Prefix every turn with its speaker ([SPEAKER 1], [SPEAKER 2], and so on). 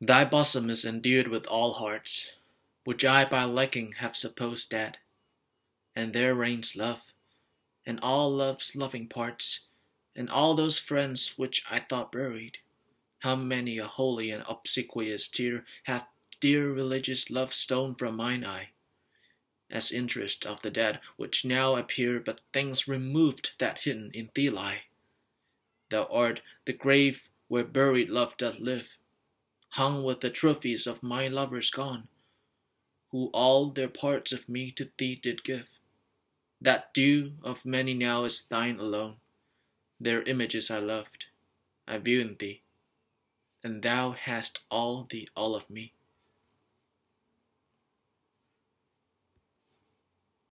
[SPEAKER 1] Thy bosom is endued with all hearts, Which I by liking have supposed dead; And there reigns love, and all love's loving parts, And all those friends which I thought buried. How many a holy and obsequious tear Hath dear religious love stol'n from mine eye, As interest of the dead, which now appear But things removed that hidden in thee lie! Thou art the grave where buried love doth live, Hung with the trophies of my lovers gone, Who all their parts of me to thee did give: That due of many now is thine alone; Their images I loved, I view in thee, And thou hast all the all of me.